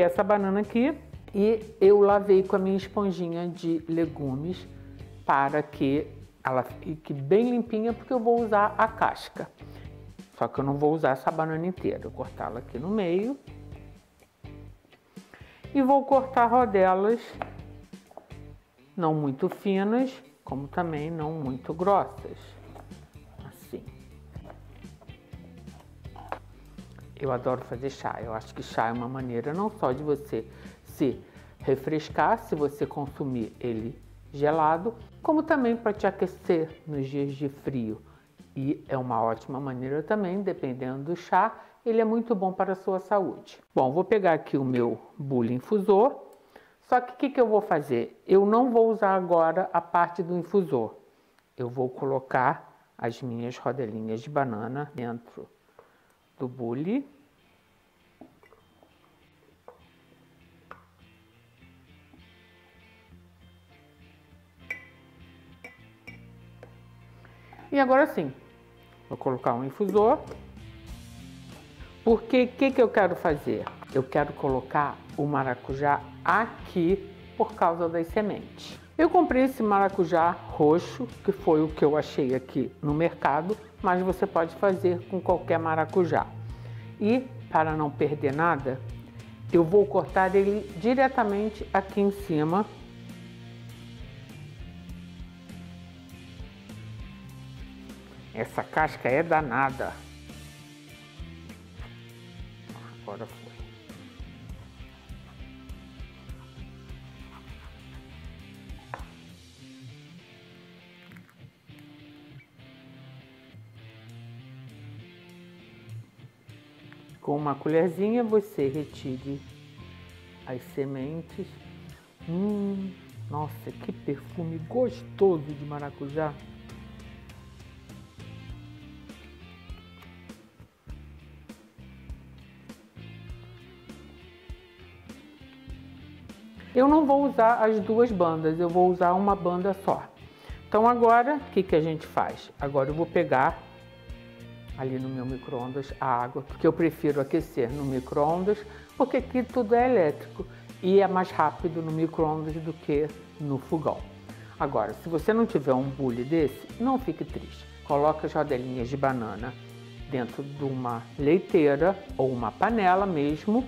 essa banana aqui e eu lavei com a minha esponjinha de legumes para que ela fique bem limpinha, porque eu vou usar a casca. Só que eu não vou usar essa banana inteira, vou cortá-la aqui no meio. E vou cortar rodelas não muito finas, como também não muito grossas. Eu adoro fazer chá. Eu acho que chá é uma maneira não só de você se refrescar, se você consumir ele gelado, como também para te aquecer nos dias de frio. E é uma ótima maneira também, dependendo do chá, ele é muito bom para a sua saúde. Bom, vou pegar aqui o meu bule infusor. Só que o que, que eu vou fazer? Eu não vou usar agora a parte do infusor. Eu vou colocar as minhas rodelinhas de banana dentro do bule. E agora sim, vou colocar um infusor. Porque o que, que eu quero fazer? Eu quero colocar o maracujá aqui por causa das sementes. Eu comprei esse maracujá roxo, que foi o que eu achei aqui no mercado, mas você pode fazer com qualquer maracujá. E para não perder nada, eu vou cortar ele diretamente aqui em cima Essa casca é danada. Agora foi. Com uma colherzinha você retire as sementes. Hum, nossa, que perfume gostoso de maracujá. Eu não vou usar as duas bandas, eu vou usar uma banda só. Então agora, o que, que a gente faz? Agora eu vou pegar ali no meu micro-ondas a água, porque eu prefiro aquecer no micro-ondas, porque aqui tudo é elétrico e é mais rápido no micro-ondas do que no fogão. Agora, se você não tiver um bule desse, não fique triste. Coloque as rodelinhas de banana dentro de uma leiteira ou uma panela mesmo,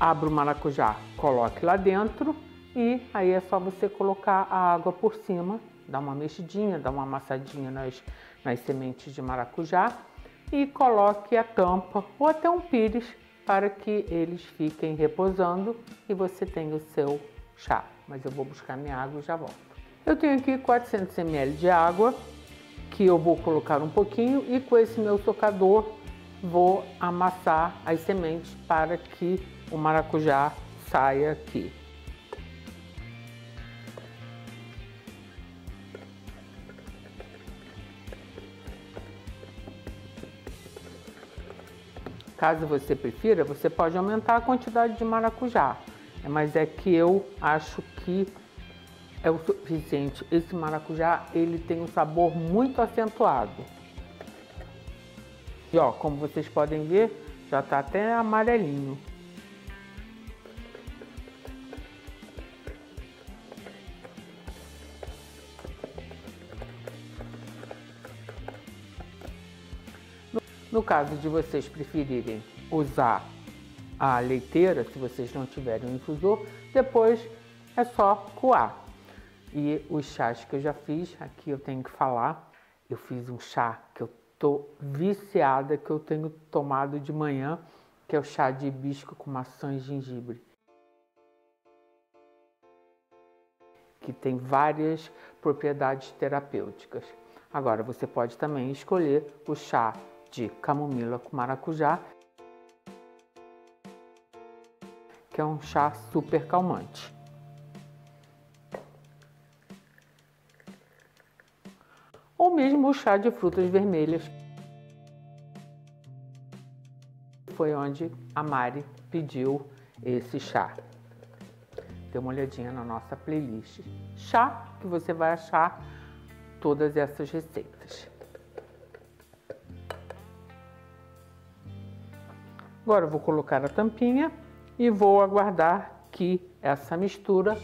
Abra o maracujá, coloque lá dentro e aí é só você colocar a água por cima, dar uma mexidinha, dar uma amassadinha nas, nas sementes de maracujá e coloque a tampa ou até um pires para que eles fiquem reposando e você tenha o seu chá. Mas eu vou buscar minha água e já volto. Eu tenho aqui 400 ml de água que eu vou colocar um pouquinho e com esse meu socador vou amassar as sementes para que o maracujá saia aqui. Caso você prefira, você pode aumentar a quantidade de maracujá, mas é que eu acho que é o suficiente. Esse maracujá, ele tem um sabor muito acentuado. E ó, como vocês podem ver, já está até amarelinho. No caso de vocês preferirem usar a leiteira, se vocês não tiverem um infusor, depois é só coar. E os chás que eu já fiz, aqui eu tenho que falar, eu fiz um chá que eu tô viciada, que eu tenho tomado de manhã, que é o chá de hibisco com maçã e gengibre. Que tem várias propriedades terapêuticas. Agora, você pode também escolher o chá de camomila com maracujá, que é um chá super calmante. Ou mesmo o chá de frutas vermelhas. Foi onde a Mari pediu esse chá. Dê uma olhadinha na nossa playlist. Chá que você vai achar todas essas receitas. Agora vou colocar a tampinha e vou aguardar que essa mistura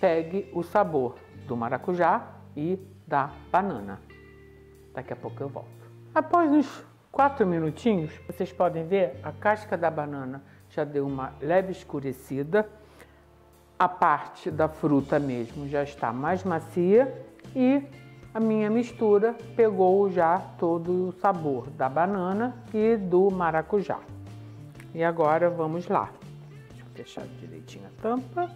pegue o sabor do maracujá e da banana. Daqui a pouco eu volto. Após uns quatro minutinhos, vocês podem ver a casca da banana já deu uma leve escurecida, a parte da fruta mesmo já está mais macia e a minha mistura pegou já todo o sabor da banana e do maracujá. E agora vamos lá. Deixa eu fechar direitinho a tampa.